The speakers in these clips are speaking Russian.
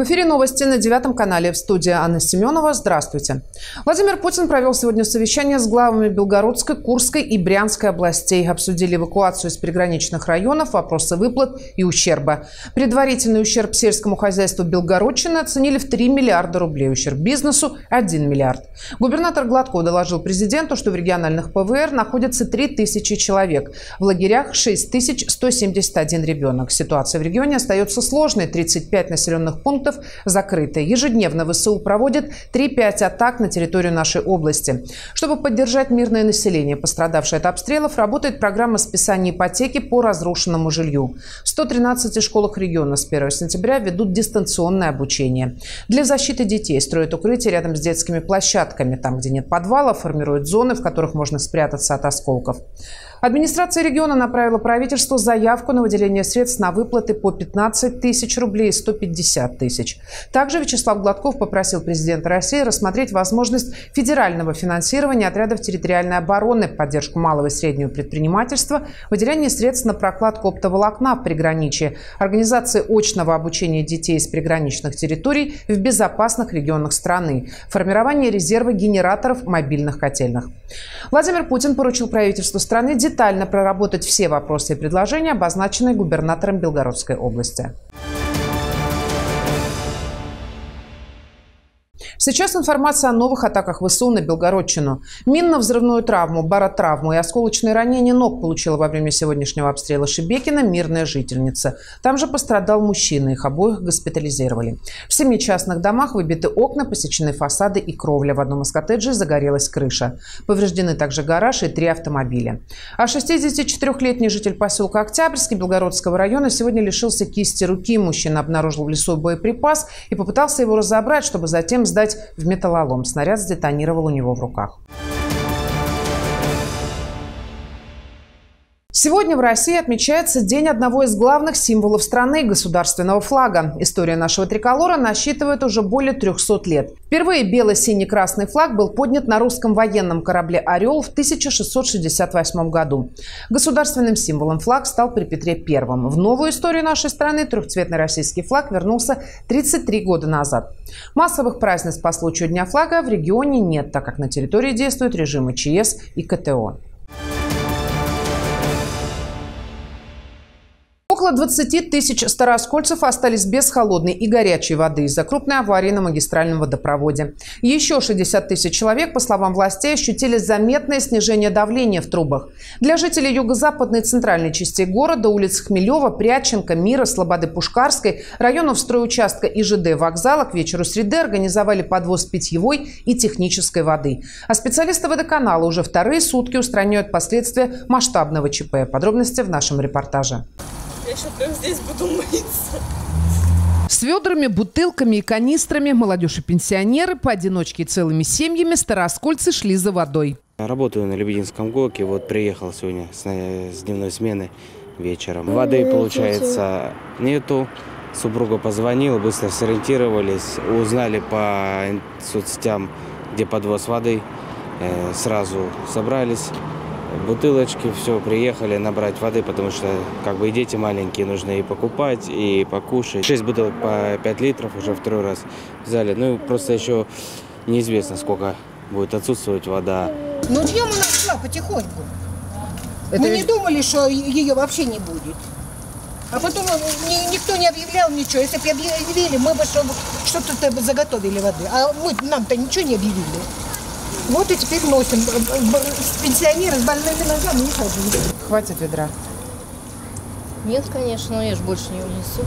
В эфире новости на девятом канале в студии Анна Семенова. Здравствуйте. Владимир Путин провел сегодня совещание с главами Белгородской, Курской и Брянской областей. Обсудили эвакуацию из приграничных районов, вопросы выплат и ущерба. Предварительный ущерб сельскому хозяйству Белгородчины оценили в 3 миллиарда рублей. Ущерб бизнесу – 1 миллиард. Губернатор Гладков доложил президенту, что в региональных ПВР находится 3 тысячи человек. В лагерях 6171 ребенок. Ситуация в регионе остается сложной. 35 населенных пунктов пунктов закрыты. Ежедневно ВСУ проводит 3-5 атак на территорию нашей области. Чтобы поддержать мирное население, пострадавшее от обстрелов, работает программа списания ипотеки по разрушенному жилью. В 113 школах региона с 1 сентября ведут дистанционное обучение. Для защиты детей строят укрытия рядом с детскими площадками. Там, где нет подвала, формируют зоны, в которых можно спрятаться от осколков. Администрация региона направила правительству заявку на выделение средств на выплаты по 15 тысяч рублей и 150 тысяч. Также Вячеслав Гладков попросил президента России рассмотреть возможность федерального финансирования отрядов территориальной обороны, поддержку малого и среднего предпринимательства, выделение средств на прокладку оптоволокна в приграничье, организации очного обучения детей из приграничных территорий в безопасных регионах страны, формирование резерва генераторов мобильных котельных. Владимир Путин поручил правительству страны детально проработать все вопросы и предложения, обозначенные губернатором Белгородской области. Сейчас информация о новых атаках ВСУ на Белгородчину. Минно-взрывную травму, баротравму и осколочное ранение ног получила во время сегодняшнего обстрела Шебекина мирная жительница. Там же пострадал мужчина, их обоих госпитализировали. В семи частных домах выбиты окна, посечены фасады и кровля. В одном из коттеджей загорелась крыша. Повреждены также гараж и три автомобиля. А 64-летний житель поселка Октябрьский Белгородского района сегодня лишился кисти руки. Мужчина обнаружил в лесу боеприпас и попытался его разобрать, чтобы затем сдать попадать в металлолом. Снаряд сдетонировал у него в руках. Сегодня в России отмечается день одного из главных символов страны – государственного флага. История нашего триколора насчитывает уже более 300 лет. Впервые бело-синий-красный флаг был поднят на русском военном корабле «Орел» в 1668 году. Государственным символом флаг стал при Петре I. В новую историю нашей страны трехцветный российский флаг вернулся 33 года назад. Массовых празднеств по случаю Дня флага в регионе нет, так как на территории действуют режимы ЧС и КТО. Около 20 тысяч старооскольцев остались без холодной и горячей воды из-за крупной аварии на магистральном водопроводе. Еще 60 тысяч человек, по словам властей, ощутили заметное снижение давления в трубах. Для жителей юго-западной центральной частей города, улиц Хмелева, Пряченко, Мира, Слободы Пушкарской, районов стройучастка и ЖД вокзала к вечеру среды организовали подвоз питьевой и технической воды. А специалисты водоканала уже вторые сутки устраняют последствия масштабного ЧП. Подробности в нашем репортаже. Я еще прям здесь буду мыться. С ведрами, бутылками и канистрами молодежь и пенсионеры, поодиночке и целыми семьями староскольцы шли за водой. Работаю на Лебединском ГОКе, вот приехал сегодня с, с дневной смены вечером. Воды, получается, нету. Супруга позвонила, быстро сориентировались, узнали по соцсетям, где подвоз воды. Э, сразу собрались, бутылочки, все, приехали набрать воды, потому что как бы и дети маленькие, нужно и покупать, и покушать. Шесть бутылок по 5 литров уже второй раз взяли. Ну, просто еще неизвестно, сколько будет отсутствовать вода. Ну, днем она шла потихоньку. Это Мы ведь... не думали, что ее вообще не будет. А потом ни, никто не объявлял ничего. Если бы объявили, мы бы что-то заготовили воды. А мы нам-то ничего не объявили. Вот и теперь носим. Пенсионеры с больными ногами не ходили. Хватит ведра? Нет, конечно, но я же больше не унесу.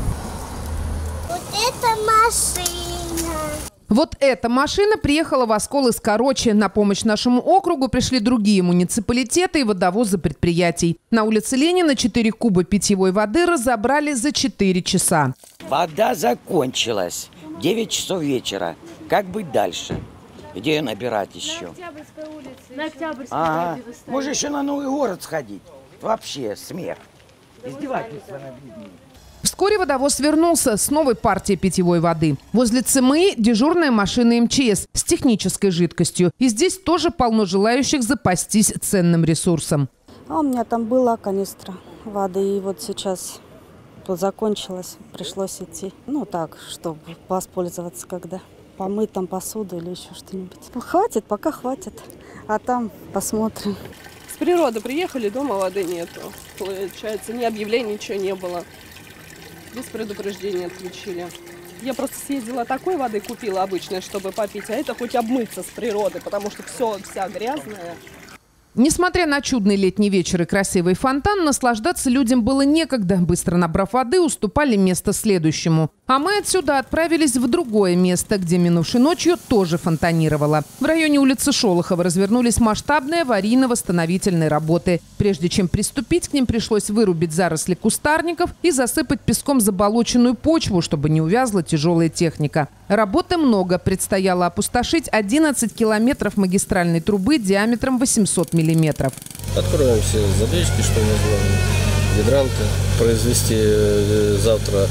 Вот это машина. Вот эта машина приехала в Оскол из Корочи. На помощь нашему округу пришли другие муниципалитеты и водовозы предприятий. На улице Ленина 4 куба питьевой воды разобрали за 4 часа. Вода закончилась. 9 часов вечера. Как быть дальше? Где набирать еще? На Октябрьской улице. На Октябрьской ага. Можно еще на Новый город сходить. Вообще смех. Издевательство над людьми. Вскоре водовоз вернулся с новой партией питьевой воды. Возле ЦМИ дежурная машина МЧС с технической жидкостью. И здесь тоже полно желающих запастись ценным ресурсом. А у меня там была канистра воды. И вот сейчас Вот закончилось, пришлось идти. Ну так, чтобы воспользоваться когда. Помыть там посуду или еще что-нибудь. Хватит, пока хватит. А там посмотрим. С природы приехали, дома воды нету. Получается, ни объявлений, ничего не было. Без предупреждения отключили. Я просто съездила такой воды купила обычной, чтобы попить, а это хоть обмыться с природы, потому что все вся грязная. Несмотря на чудный летний вечер и красивый фонтан, наслаждаться людям было некогда. Быстро набрав воды, уступали место следующему. А мы отсюда отправились в другое место, где минувшей ночью тоже фонтанировало. В районе улицы Шолохова развернулись масштабные аварийно-восстановительные работы. Прежде чем приступить к ним, пришлось вырубить заросли кустарников и засыпать песком заболоченную почву, чтобы не увязла тяжелая техника. Работы много. Предстояло опустошить 11 километров магистральной трубы диаметром 800 миллиметров. Откроем все задвижки, что называем, гидранты. Произвести э, завтра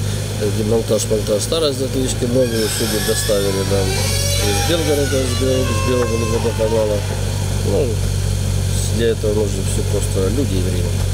демонтаж, монтаж старой задвижки, новую судьи доставили нам из Белгорода, с Белого водоканала. Ну, для этого нужно все просто люди и время.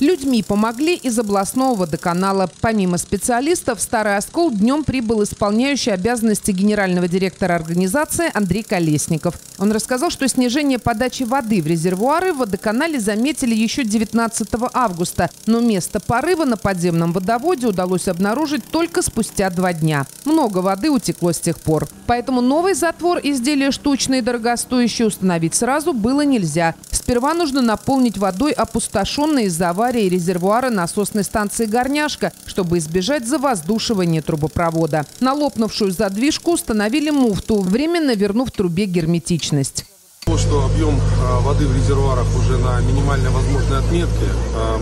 Людьми помогли из областного водоканала. Помимо специалистов, в Старый Оскол днем прибыл исполняющий обязанности генерального директора организации Андрей Колесников. Он рассказал, что снижение подачи воды в резервуары в водоканале заметили еще 19 августа, но место порыва на подземном водоводе удалось обнаружить только спустя два дня. Много воды утекло с тех пор. Поэтому новый затвор изделия штучные и дорогостоящие установить сразу было нельзя. Сперва нужно наполнить водой опустошенные из-за аварии резервуара насосной станции «Горняшка», чтобы избежать завоздушивания трубопровода. На лопнувшую задвижку установили муфту, временно вернув трубе герметичность. То, что объем воды в резервуарах уже на минимальной возможной отметке,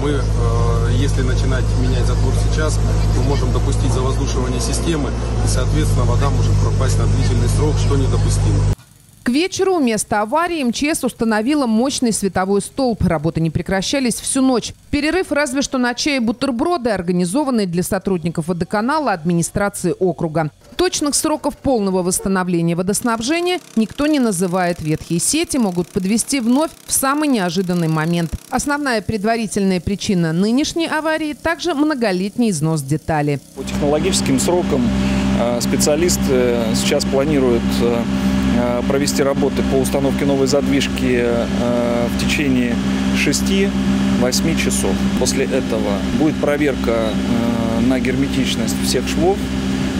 мы, если начинать менять затвор сейчас, мы можем допустить завоздушивание системы, и, соответственно, вода может пропасть на длительный срок, что недопустимо. К вечеру у места аварии МЧС установила мощный световой столб. Работы не прекращались всю ночь. Перерыв разве что на чай и бутерброды, организованные для сотрудников водоканала администрации округа. Точных сроков полного восстановления водоснабжения никто не называет. Ветхие сети могут подвести вновь в самый неожиданный момент. Основная предварительная причина нынешней аварии – также многолетний износ деталей. По технологическим срокам специалисты сейчас планируют провести работы по установке новой задвижки в течение 6-8 часов. После этого будет проверка на герметичность всех швов.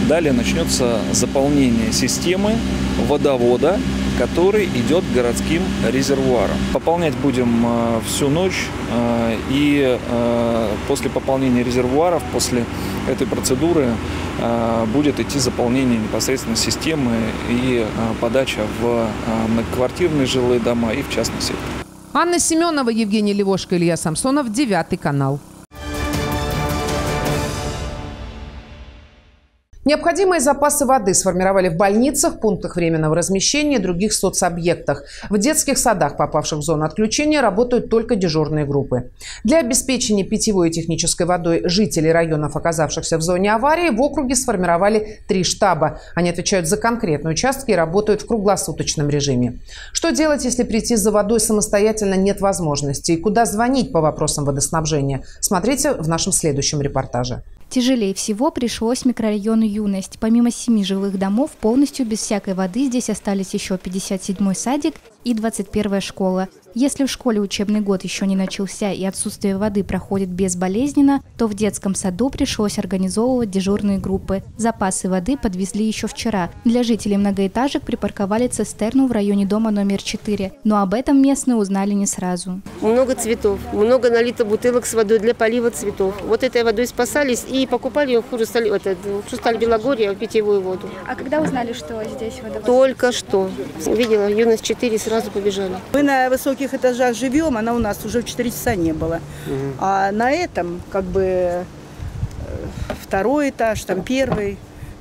Далее начнется заполнение системы водовода, который идет к городским резервуарам. Пополнять будем всю ночь и после пополнения резервуаров, после этой процедуры будет идти заполнение непосредственно системы и подача в многоквартирные жилые дома и в частный сектор. Анна Семенова, Евгений Левошко, Илья Самсонов, Девятый канал. Необходимые запасы воды сформировали в больницах, пунктах временного размещения и других соцобъектах. В детских садах, попавших в зону отключения, работают только дежурные группы. Для обеспечения питьевой и технической водой жителей районов, оказавшихся в зоне аварии, в округе сформировали три штаба. Они отвечают за конкретные участки и работают в круглосуточном режиме. Что делать, если прийти за водой самостоятельно нет возможности? И куда звонить по вопросам водоснабжения? Смотрите в нашем следующем репортаже. Тяжелее всего пришлось микрорайону «Юность». Помимо семи жилых домов, полностью без всякой воды здесь остались еще 57-й садик и 21-я школа. Если в школе учебный год еще не начался и отсутствие воды проходит безболезненно, то в детском саду пришлось организовывать дежурные группы. Запасы воды подвезли еще вчера. Для жителей многоэтажек припарковали цистерну в районе дома номер 4. Но об этом местные узнали не сразу. Много цветов, много налито бутылок с водой для полива цветов. Вот этой водой спасались и покупали ее в Хрусталь, это, в Хрусталь Белогорье питьевую воду. А когда узнали, что здесь вода? Только что. Увидела, юность 4, сразу побежали. Мы на высоких этажах живем, она у нас уже в 4 часа не было. Угу. А на этом, как бы, второй этаж, там первый,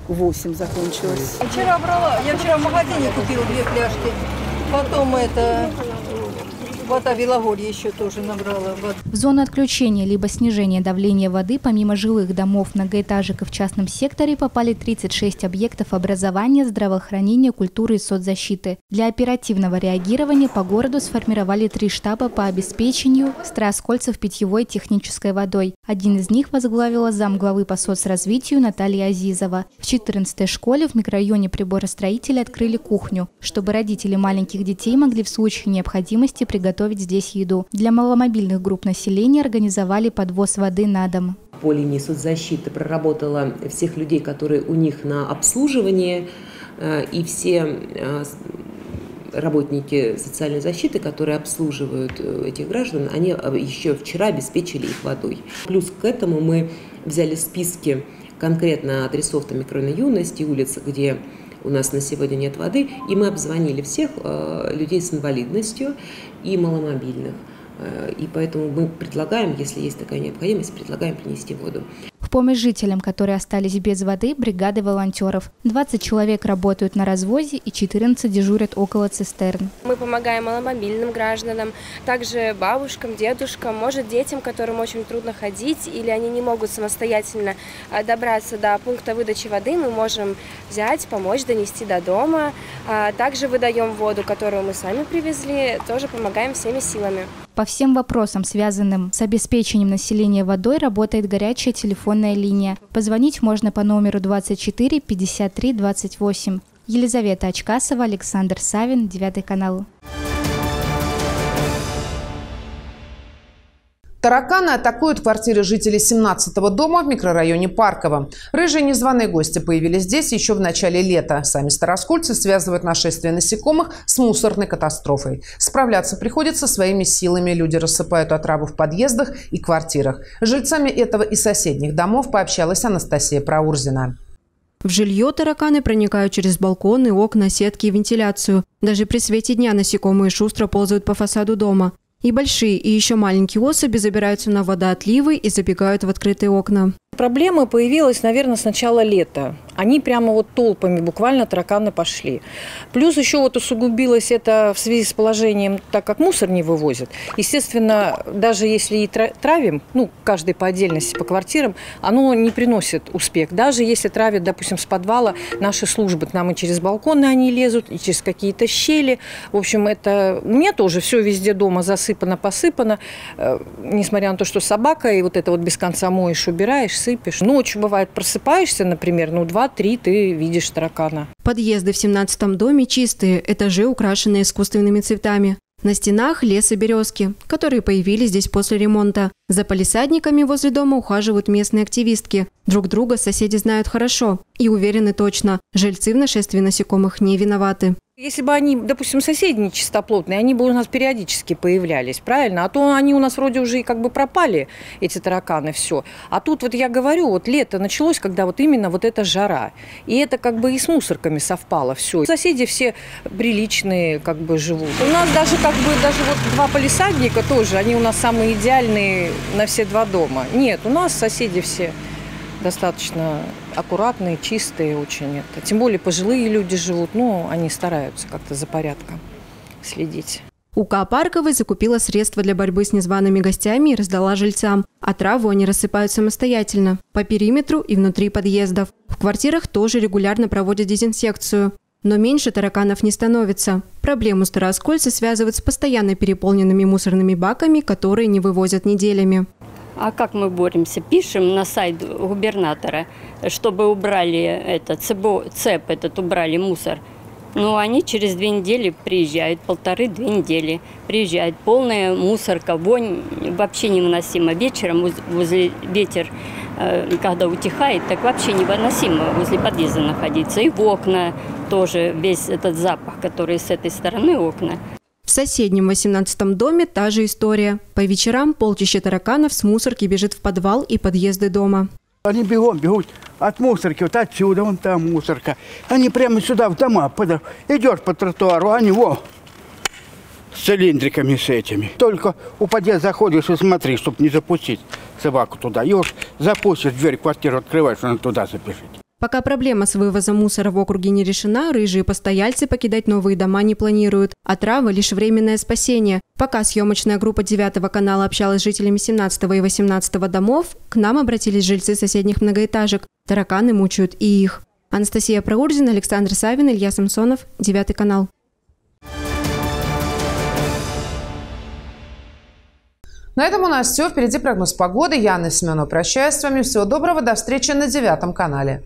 8 закончилось. Вчера брала, я вчера в магазине купила две фляжки. Потом это Вода Белогорье еще тоже набрала воду. В зону отключения либо снижения давления воды помимо жилых домов, многоэтажек и в частном секторе попали 36 объектов образования, здравоохранения, культуры и соцзащиты. Для оперативного реагирования по городу сформировали три штаба по обеспечению Страскольцев питьевой технической водой. Один из них возглавила замглавы по соцразвитию Наталья Азизова. В 14-й школе в микрорайоне приборостроителя открыли кухню, чтобы родители маленьких детей могли в случае необходимости приготовить здесь еду. Для маломобильных групп населения организовали подвоз воды на дом. По линии соцзащиты проработала всех людей, которые у них на обслуживании, э, и все э, работники социальной защиты, которые обслуживают э, этих граждан, они еще вчера обеспечили их водой. Плюс к этому мы взяли списки конкретно адресов там, микрорайона юности, улиц, где у нас на сегодня нет воды, и мы обзвонили всех э, людей с инвалидностью и маломобильных. Э, и поэтому мы предлагаем, если есть такая необходимость, предлагаем принести воду. В помощь жителям, которые остались без воды, бригады волонтеров. 20 человек работают на развозе и 14 дежурят около цистерн. Мы помогаем маломобильным гражданам, также бабушкам, дедушкам, может детям, которым очень трудно ходить или они не могут самостоятельно а, добраться до пункта выдачи воды, мы можем взять, помочь, донести до дома. А, также выдаем воду, которую мы сами привезли, тоже помогаем всеми силами. По всем вопросам, связанным с обеспечением населения водой, работает горячая телефонная линия. Позвонить можно по номеру 24 53 28. Елизавета Очкасова, Александр Савин, Девятый канал. Тараканы атакуют квартиры жителей 17-го дома в микрорайоне Парково. Рыжие незваные гости появились здесь еще в начале лета. Сами староскульцы связывают нашествие насекомых с мусорной катастрофой. Справляться приходится своими силами. Люди рассыпают отраву в подъездах и квартирах. Жильцами этого и соседних домов пообщалась Анастасия Проурзина. В жилье тараканы проникают через балконы, окна, сетки и вентиляцию. Даже при свете дня насекомые шустро ползают по фасаду дома. И большие, и еще маленькие особи забираются на водоотливы и забегают в открытые окна. Проблема появилась, наверное, с начала лета. Они прямо вот толпами буквально тараканы пошли. Плюс еще вот усугубилось это в связи с положением, так как мусор не вывозят. Естественно, даже если и травим, ну, каждый по отдельности, по квартирам, оно не приносит успех. Даже если травят, допустим, с подвала, наши службы к нам и через балконы они лезут, и через какие-то щели. В общем, это... У меня тоже все везде дома засыпано, посыпано. Э, несмотря на то, что собака, и вот это вот без конца моешь, убираешь, сыпешь. Ночью, бывает, просыпаешься, например, ну, два-три ты видишь таракана. Подъезды в 17-м доме чистые, этажи украшены искусственными цветами. На стенах лес и березки, которые появились здесь после ремонта. За полисадниками возле дома ухаживают местные активистки. Друг друга соседи знают хорошо и уверены точно, жильцы в нашествии насекомых не виноваты. Если бы они, допустим, соседи нечистоплотные, они бы у нас периодически появлялись, правильно? А то они у нас вроде уже и как бы пропали, эти тараканы, все. А тут вот я говорю, вот лето началось, когда вот именно вот эта жара. И это как бы и с мусорками совпало все. Соседи все приличные как бы живут. У нас даже как бы даже вот два полисадника тоже, они у нас самые идеальные на все два дома. Нет, у нас соседи все достаточно аккуратные, чистые очень. Это. Тем более пожилые люди живут, ну, они стараются как-то за порядком следить. УК Парковой закупила средства для борьбы с незваными гостями и раздала жильцам. А траву они рассыпают самостоятельно, по периметру и внутри подъездов. В квартирах тоже регулярно проводят дезинсекцию. Но меньше тараканов не становится. Проблему старооскольцы связывают с постоянно переполненными мусорными баками, которые не вывозят неделями. А как мы боремся? Пишем на сайт губернатора, чтобы убрали этот цеп, этот убрали мусор. Ну, они через две недели приезжают, полторы-две недели приезжают. Полная мусорка, вонь вообще невыносимо. Вечером возле ветер, э, когда утихает, так вообще невыносимо возле подъезда находиться. И в окна тоже весь этот запах, который с этой стороны окна. В соседнем 18-м доме та же история. По вечерам полчища тараканов с мусорки бежит в подвал и подъезды дома. Они бегом бегут от мусорки, вот отсюда, вон там мусорка. Они прямо сюда, в дома. Идешь по тротуару, они во, с цилиндриками с этими. Только у подъезда заходишь и смотри, чтобы не запустить собаку туда. И уж запустишь дверь, квартиру открываешь, она туда запишет. Пока проблема с вывозом мусора в округе не решена, рыжие постояльцы покидать новые дома не планируют. А трава – лишь временное спасение. Пока съемочная группа 9 канала общалась с жителями 17 и 18 домов, к нам обратились жильцы соседних многоэтажек. Тараканы мучают и их. Анастасия Проурзина, Александр Савин, Илья Самсонов, 9 канал. На этом у нас все. Впереди прогноз погоды. Я, Анна Семенова, прощаюсь с вами. Всего доброго. До встречи на девятом канале.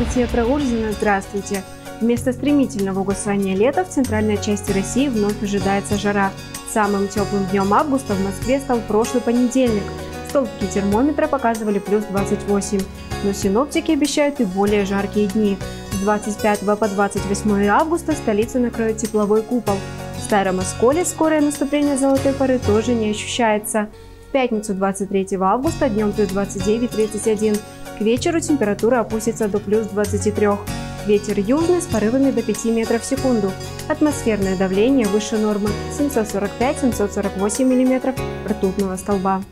Анастасия Проурзина. Здравствуйте. Вместо стремительного угасания лета в центральной части России вновь ожидается жара. Самым теплым днем августа в Москве стал прошлый понедельник. Столбики термометра показывали плюс 28. Но синоптики обещают и более жаркие дни. С 25 по 28 августа столица накроет тепловой купол. В Старом Осколе скорое наступление золотой поры тоже не ощущается. В пятницу 23 августа днем плюс 29-31. К вечеру температура опустится до плюс 23. Ветер южный с порывами до 5 метров в секунду. Атмосферное давление выше нормы 745-748 мм ртутного столба.